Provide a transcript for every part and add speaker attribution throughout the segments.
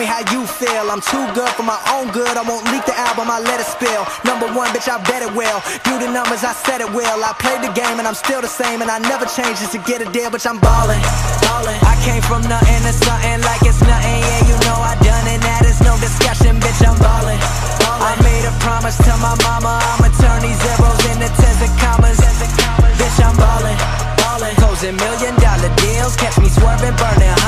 Speaker 1: Me how you feel. I'm too good for my own good. I won't leak the album, I let it spill. Number one, bitch, I bet it will. Do the numbers, I said it will. I played the game and I'm still the same. And I never change just to get a deal, bitch, I'm ballin'. ballin'. I came from nothing to something like it's nothing. Yeah, you know I done it. That is no discussion, bitch, I'm ballin'. ballin'. I made a promise to my mama. I'ma turn these zeros into tens and commas. Bitch, I'm ballin'. ballin'. Closing million dollar deals. Catch me swerving, burning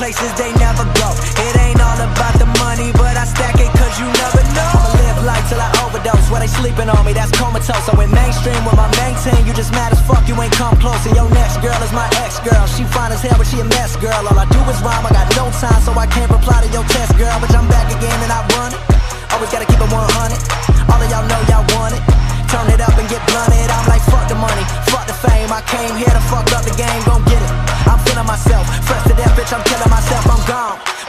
Speaker 1: places they never go. It ain't all about the money, but I stack it cause you never know. I'ma live life till I overdose. While they sleeping on me, that's comatose. I went mainstream with my main team. You just mad as fuck, you ain't come close. And your next girl is my ex girl. She fine as hell, but she a mess girl. All I do is rhyme, I got no time, so I can't reply to your test, girl. But I'm back again and I run it. Always gotta keep it 100. All of y'all know y'all want it. Turn it up and get blunted. I'm like, fuck the money, fuck the fame. I came here to fuck up the game, gon' get it. I'm feeling myself, fresh to death, bitch. I'm killing.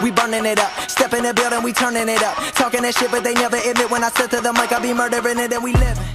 Speaker 1: We burning it up, step in the building, we turning it up. Talking that shit, but they never admit when I said to the mic, I be murdering it and we living.